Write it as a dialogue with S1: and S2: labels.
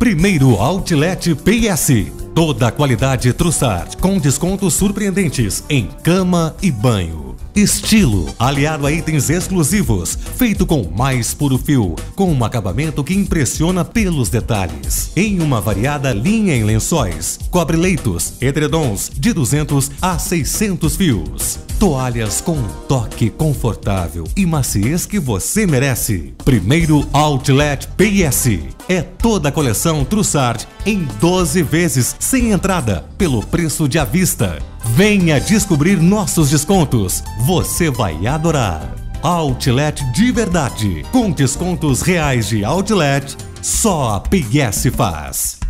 S1: Primeiro Outlet PS. Toda a qualidade Trussart com descontos surpreendentes em cama e banho. Estilo, aliado a itens exclusivos, feito com mais puro fio, com um acabamento que impressiona pelos detalhes. Em uma variada linha em lençóis, cobre-leitos, edredons de 200 a 600 fios. Toalhas com um toque confortável e maciez que você merece. Primeiro Outlet PS. É toda a coleção Trussart em 12 vezes sem entrada, pelo preço de à vista. Venha descobrir nossos descontos. Você vai adorar. Outlet de verdade, com descontos reais de Outlet, só a PS faz.